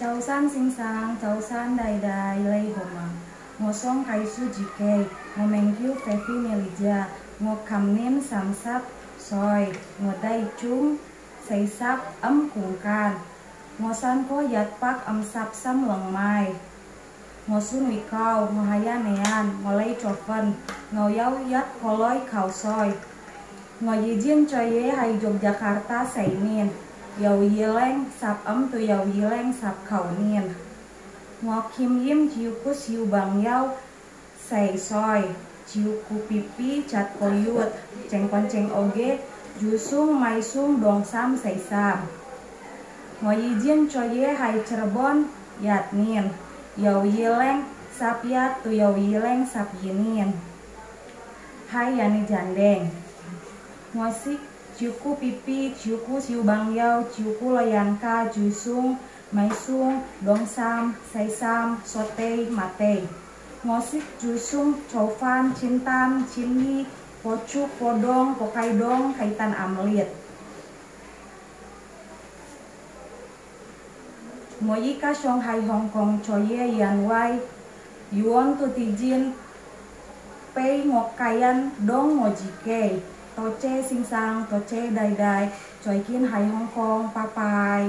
châu san sinh sang châu san đầy đầy lây hồ mà ngô song kai su ji kê ngô men kiu phê phi nè lì gia ngô cầm niên sam Sắp, soi ngô đầy chung say Sắp âm cùng can ngô san có yat pak âm Sắp sam lòng mai ngô sun vi cao ngô haya nean ngô lây trọt vân ngô yau yat koloi khảo soi ngô yi jin cho ye hay Yogyakarta say niên 有二零十五到有二零十九年。我 kim yim jiu ku siu bang yau sai soi jiu ku pipi cat koyut ceng konceng oge jusung maisung dongsam sei sam. Ngo yijin coye hai Cirebon yatnin yau yileng sap yat tu yau yileng sap yinin. Hai yani jandeng. Ngosik chiuku pipi chiuku siu bang yao chiuku loyang ka chui sung máy suông đóng sam say sam so tê mà tê ngó xích chú sung chó phan chín tam chín nghi có chúc có đông có cây đông cây tàn ảm liệt mỗi ca song hai hong kong, cho ye yan wai. Yuon tu ti jin pe ngọc kayan, dong ngô ji kei. 多谢先生，多谢弟弟，再见，系空空拜拜。